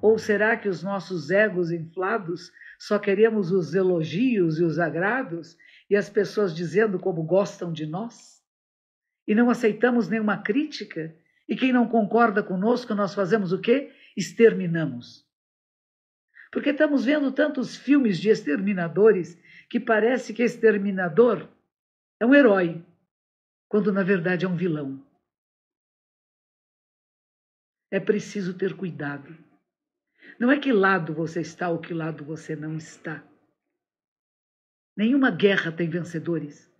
Ou será que os nossos egos inflados só queremos os elogios e os agrados e as pessoas dizendo como gostam de nós? E não aceitamos nenhuma crítica? E quem não concorda conosco, nós fazemos o quê? Exterminamos. Porque estamos vendo tantos filmes de exterminadores que parece que exterminador é um herói, quando na verdade é um vilão. É preciso ter cuidado. Não é que lado você está ou que lado você não está. Nenhuma guerra tem vencedores.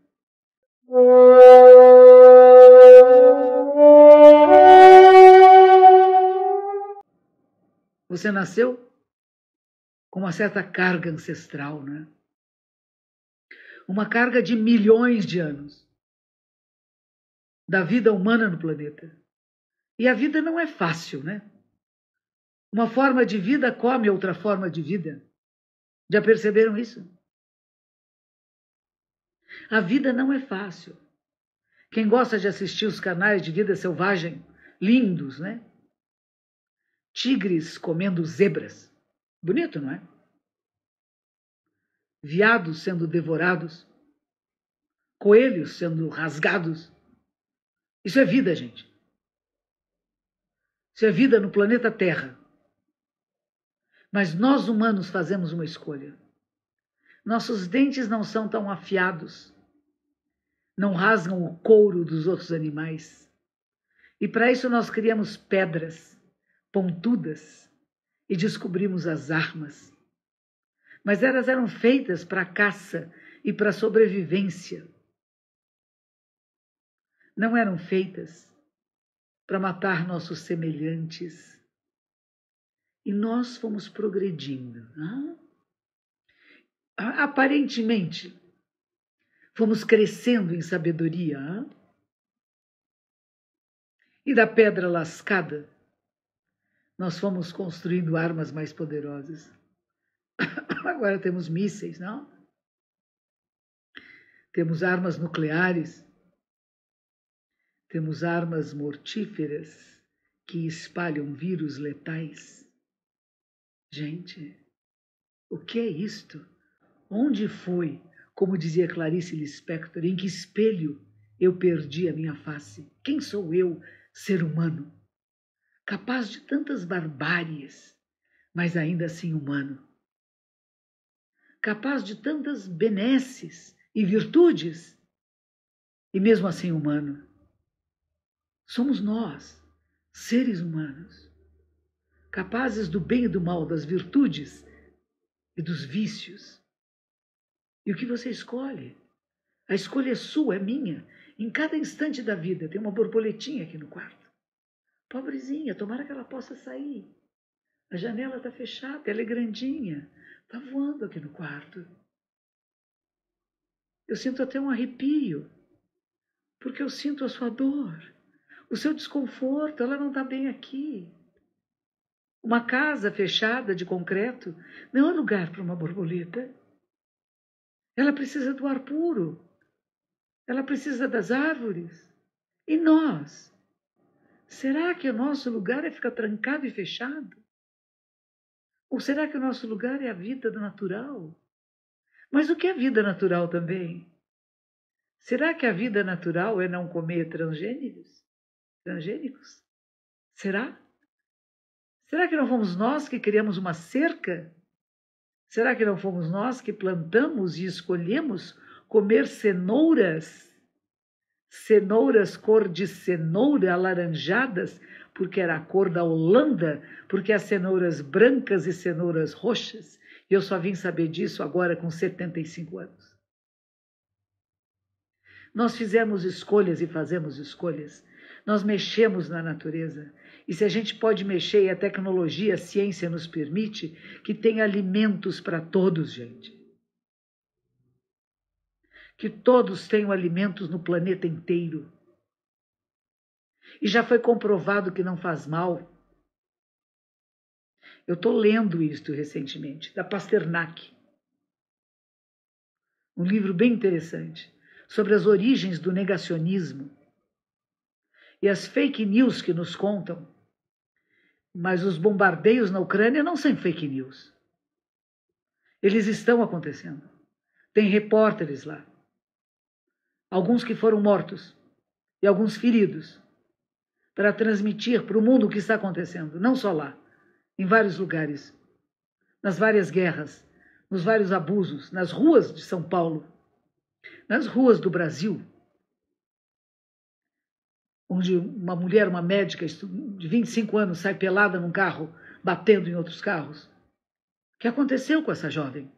Você nasceu com uma certa carga ancestral, né? Uma carga de milhões de anos da vida humana no planeta. E a vida não é fácil, né? Uma forma de vida come outra forma de vida. Já perceberam isso? A vida não é fácil. Quem gosta de assistir os canais de vida selvagem, lindos, né? Tigres comendo zebras. Bonito, não é? Viados sendo devorados, coelhos sendo rasgados. Isso é vida, gente. Isso é vida no planeta Terra. Mas nós humanos fazemos uma escolha. Nossos dentes não são tão afiados, não rasgam o couro dos outros animais. E para isso nós criamos pedras pontudas e descobrimos as armas. Mas elas eram feitas para caça e para sobrevivência. Não eram feitas para matar nossos semelhantes e nós fomos progredindo. Né? Aparentemente, fomos crescendo em sabedoria. Né? E da pedra lascada, nós fomos construindo armas mais poderosas. Agora temos mísseis, não? Temos armas nucleares, temos armas mortíferas que espalham vírus letais. Gente, o que é isto? Onde foi, como dizia Clarice Lispector, em que espelho eu perdi a minha face? Quem sou eu, ser humano? Capaz de tantas barbáries, mas ainda assim humano. Capaz de tantas benesses e virtudes, e mesmo assim humano. Somos nós, seres humanos capazes do bem e do mal, das virtudes e dos vícios. E o que você escolhe? A escolha é sua, é minha. Em cada instante da vida tem uma borboletinha aqui no quarto. Pobrezinha, tomara que ela possa sair. A janela está fechada, ela é grandinha, está voando aqui no quarto. Eu sinto até um arrepio, porque eu sinto a sua dor, o seu desconforto, ela não está bem aqui. Uma casa fechada de concreto não é lugar para uma borboleta. Ela precisa do ar puro. Ela precisa das árvores. E nós? Será que o nosso lugar é ficar trancado e fechado? Ou será que o nosso lugar é a vida natural? Mas o que é vida natural também? Será que a vida natural é não comer transgênicos? Transgênicos? Será? Será que não fomos nós que criamos uma cerca? Será que não fomos nós que plantamos e escolhemos comer cenouras? Cenouras cor de cenoura alaranjadas, porque era a cor da Holanda, porque as cenouras brancas e cenouras roxas. E eu só vim saber disso agora com 75 anos. Nós fizemos escolhas e fazemos escolhas. Nós mexemos na natureza. E se a gente pode mexer e a tecnologia, a ciência nos permite, que tem alimentos para todos, gente. Que todos tenham alimentos no planeta inteiro. E já foi comprovado que não faz mal. Eu estou lendo isto recentemente, da Pasternak. Um livro bem interessante sobre as origens do negacionismo e as fake news que nos contam Mas os bombardeios na Ucrânia não são fake news. Eles estão acontecendo. Tem repórteres lá. Alguns que foram mortos e alguns feridos para transmitir para o mundo o que está acontecendo, não só lá, em vários lugares, nas várias guerras, nos vários abusos, nas ruas de São Paulo, nas ruas do Brasil, onde uma mulher, uma médica de 25 anos, sai pelada num carro, batendo em outros carros. O que aconteceu com essa jovem?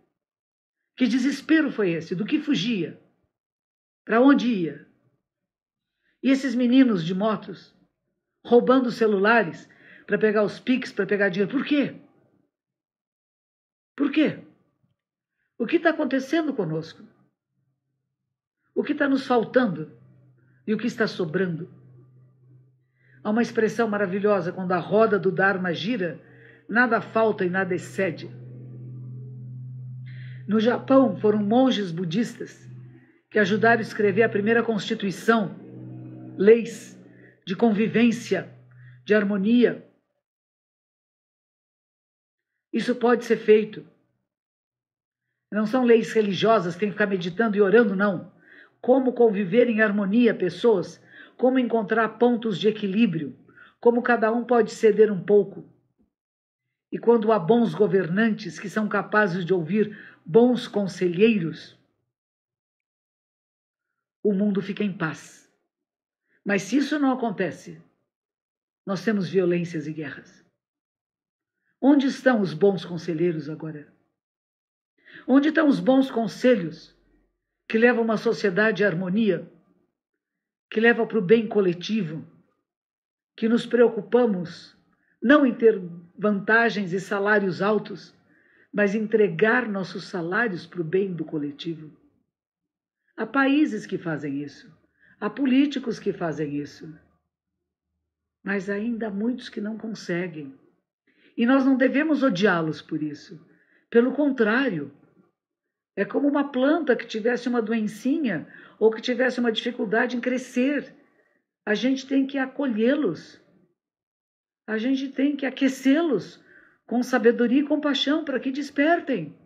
Que desespero foi esse? Do que fugia? Para onde ia? E esses meninos de motos roubando celulares para pegar os piques, para pegar dinheiro. Por quê? Por quê? O que está acontecendo conosco? O que está nos faltando? E o que está sobrando? Há uma expressão maravilhosa: quando a roda do Dharma gira, nada falta e nada excede. No Japão, foram monges budistas que ajudaram a escrever a primeira constituição, leis de convivência, de harmonia. Isso pode ser feito. Não são leis religiosas, tem que ficar meditando e orando, não. Como conviver em harmonia, pessoas como encontrar pontos de equilíbrio, como cada um pode ceder um pouco. E quando há bons governantes que são capazes de ouvir bons conselheiros, o mundo fica em paz. Mas se isso não acontece, nós temos violências e guerras. Onde estão os bons conselheiros agora? Onde estão os bons conselhos que levam uma sociedade à harmonia? Que leva para o bem coletivo, que nos preocupamos não em ter vantagens e salários altos, mas entregar nossos salários para o bem do coletivo. Há países que fazem isso, há políticos que fazem isso, mas ainda há muitos que não conseguem. E nós não devemos odiá-los por isso. Pelo contrário, é como uma planta que tivesse uma doencinha ou que tivesse uma dificuldade em crescer. A gente tem que acolhê-los. A gente tem que aquecê-los com sabedoria e compaixão para que despertem,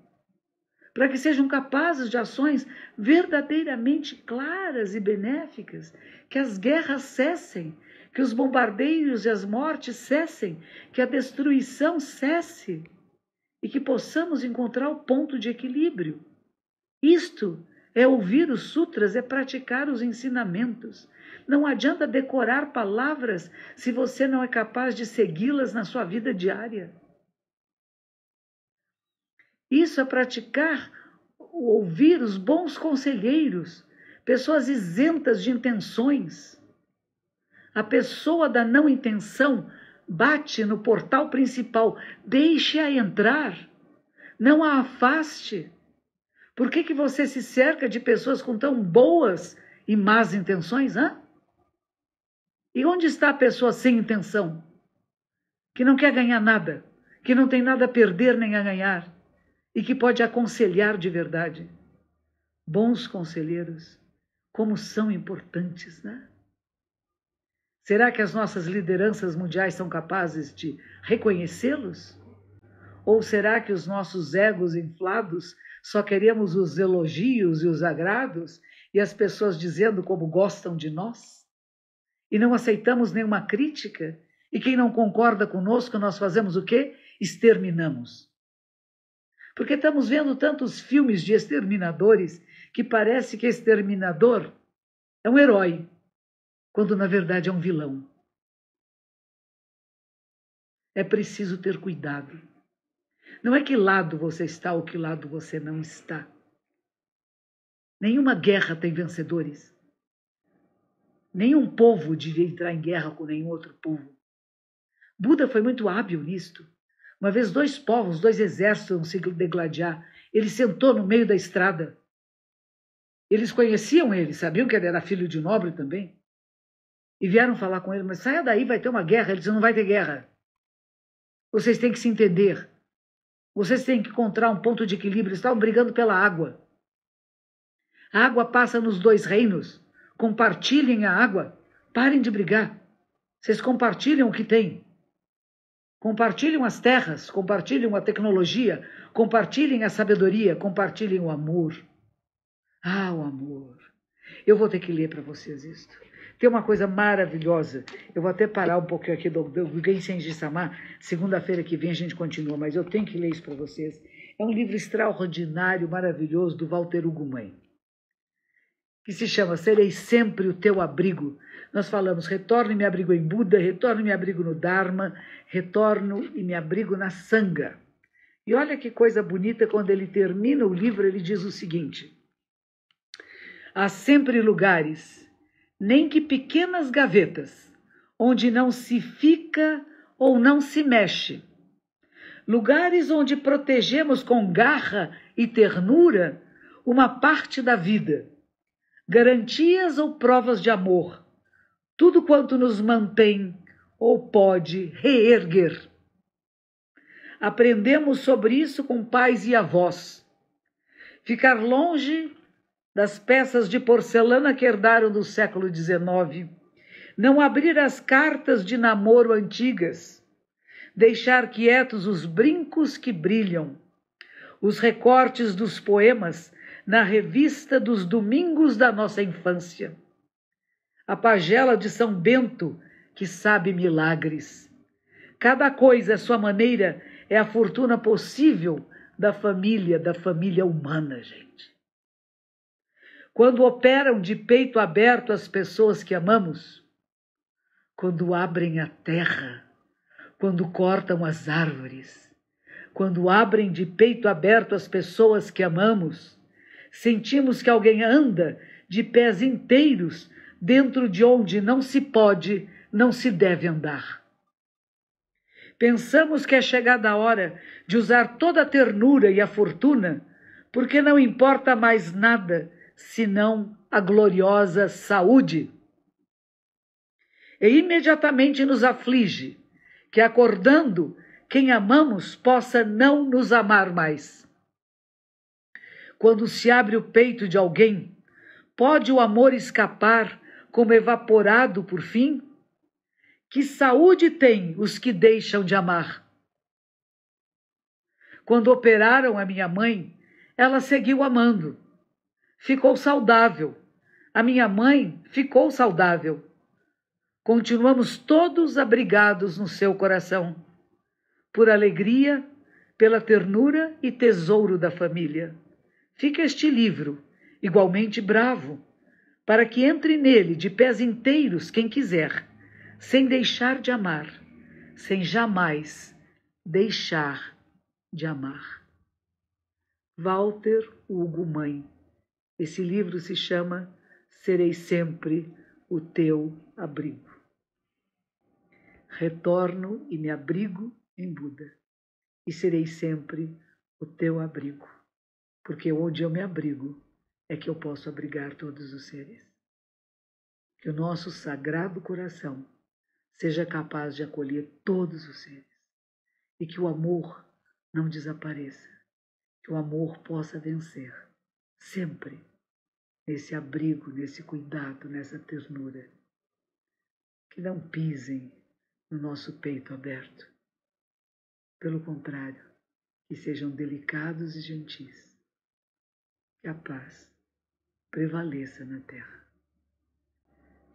para que sejam capazes de ações verdadeiramente claras e benéficas, que as guerras cessem, que os bombardeios e as mortes cessem, que a destruição cesse e que possamos encontrar o ponto de equilíbrio. Isto é ouvir os sutras, é praticar os ensinamentos. Não adianta decorar palavras se você não é capaz de segui-las na sua vida diária. Isso é praticar, ouvir os bons conselheiros, pessoas isentas de intenções. A pessoa da não intenção bate no portal principal, deixe-a entrar, não a afaste. Por que, que você se cerca de pessoas com tão boas e más intenções, hã? E onde está a pessoa sem intenção? Que não quer ganhar nada, que não tem nada a perder nem a ganhar e que pode aconselhar de verdade. Bons conselheiros, como são importantes, né? Será que as nossas lideranças mundiais são capazes de reconhecê-los? Ou será que os nossos egos inflados só queremos os elogios e os agrados e as pessoas dizendo como gostam de nós? E não aceitamos nenhuma crítica? E quem não concorda conosco, nós fazemos o quê? Exterminamos. Porque estamos vendo tantos filmes de exterminadores que parece que exterminador é um herói, quando na verdade é um vilão. É preciso ter cuidado. Não é que lado você está ou que lado você não está. Nenhuma guerra tem vencedores. Nenhum povo devia entrar em guerra com nenhum outro povo. Buda foi muito hábil nisto. Uma vez dois povos, dois exércitos iam se degladiar. Ele sentou no meio da estrada. Eles conheciam ele, sabiam que ele era filho de nobre também. E vieram falar com ele, mas saia daí, vai ter uma guerra. Ele disse, não vai ter guerra. Vocês têm que se entender. Vocês têm que encontrar um ponto de equilíbrio. Estavam brigando pela água. A água passa nos dois reinos. Compartilhem a água. Parem de brigar. Vocês compartilham o que têm. Compartilhem as terras, compartilhem a tecnologia, compartilhem a sabedoria, compartilhem o amor. Ah, o amor. Eu vou ter que ler para vocês isto. Tem uma coisa maravilhosa. Eu vou até parar um pouquinho aqui do, do Gensenji Sama. Segunda-feira que vem a gente continua, mas eu tenho que ler isso para vocês. É um livro extraordinário, maravilhoso, do Walter Ugumãe, que se chama Serei Sempre o Teu Abrigo. Nós falamos, retorno e me abrigo em Buda, retorno e me abrigo no Dharma, retorno e me abrigo na Sangha. E olha que coisa bonita, quando ele termina o livro, ele diz o seguinte: Há sempre lugares, nem que pequenas gavetas, onde não se fica ou não se mexe lugares onde protegemos com garra e ternura uma parte da vida, garantias ou provas de amor, tudo quanto nos mantém ou pode reerguer. Aprendemos sobre isso com pais e avós. Ficar longe das peças de porcelana que herdaram do século XIX, não abrir as cartas de namoro antigas, deixar quietos os brincos que brilham, os recortes dos poemas na revista dos domingos da nossa infância, a pagela de São Bento que sabe milagres. Cada coisa à sua maneira é a fortuna possível da família, da família humana, gente. Quando operam de peito aberto as pessoas que amamos, quando abrem a terra, quando cortam as árvores, quando abrem de peito aberto as pessoas que amamos, sentimos que alguém anda de pés inteiros dentro de onde não se pode, não se deve andar. Pensamos que é chegada a hora de usar toda a ternura e a fortuna, porque não importa mais nada senão a gloriosa saúde. E imediatamente nos aflige que acordando quem amamos possa não nos amar mais. Quando se abre o peito de alguém, pode o amor escapar como evaporado por fim? Que saúde têm os que deixam de amar? Quando operaram a minha mãe, ela seguiu amando. Ficou saudável. A minha mãe ficou saudável continuamos todos abrigados no seu coração, por alegria, pela ternura e tesouro da família. Fica este livro, igualmente bravo, para que entre nele de pés inteiros quem quiser, sem deixar de amar, sem jamais deixar de amar. Walter Hugo Mãe. Esse livro se chama Serei Sempre o Teu Abrigo. Retorno e me abrigo em Buda, e serei sempre o teu abrigo, porque onde eu me abrigo é que eu posso abrigar todos os seres. Que o nosso sagrado coração seja capaz de acolher todos os seres. E que o amor não desapareça, que o amor possa vencer sempre nesse abrigo, nesse cuidado, nessa ternura. Que não pisem no nosso peito aberto. Pelo contrário, que sejam delicados e gentis. Que a paz prevaleça na terra.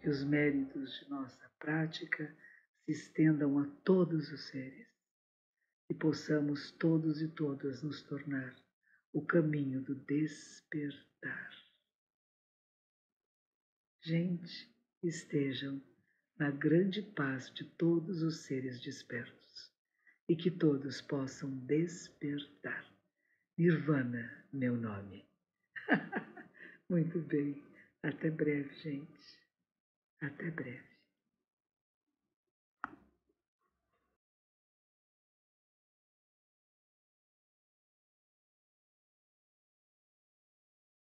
Que os méritos de nossa prática se estendam a todos os seres e possamos todos e todas nos tornar o caminho do despertar. Gente, estejam na grande paz de todos os seres despertos e que todos possam despertar. Nirvana, meu nome. Muito bem. Até breve, gente. Até breve.